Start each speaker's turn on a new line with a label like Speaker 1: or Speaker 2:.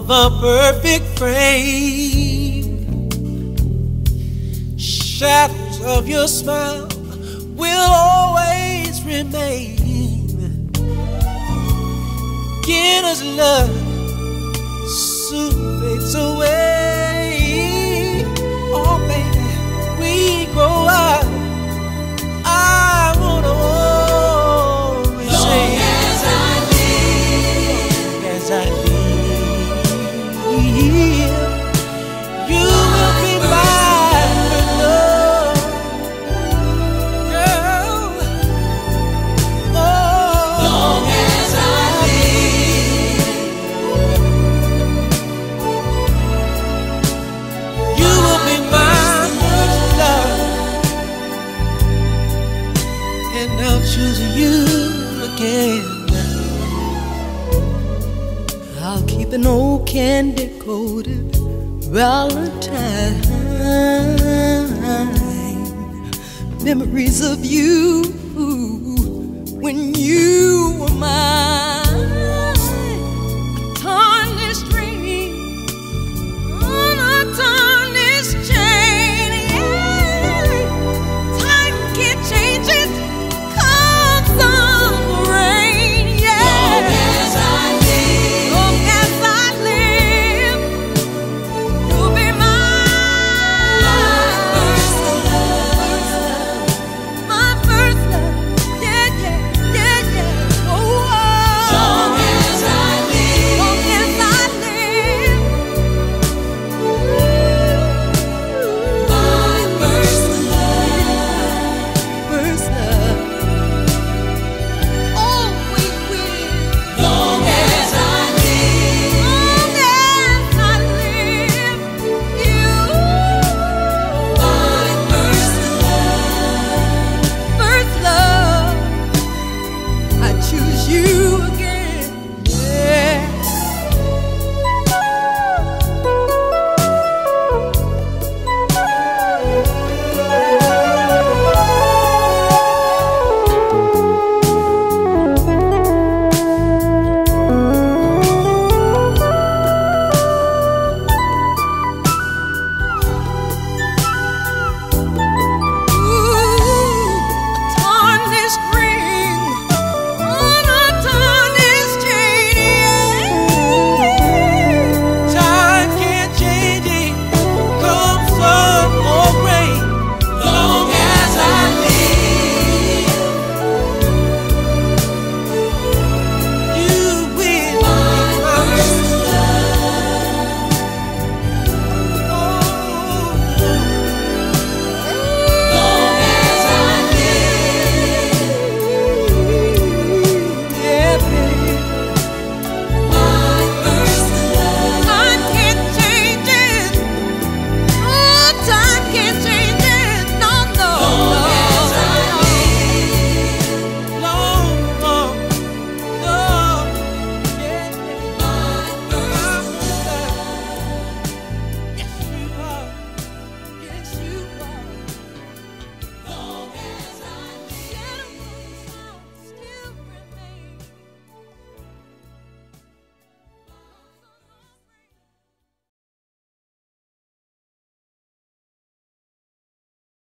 Speaker 1: of the perfect frame. Shadows of your smile will always remain. Beginner's love soon fades away. again. I'll keep an old candy coated Valentine. Memories of you when
Speaker 2: you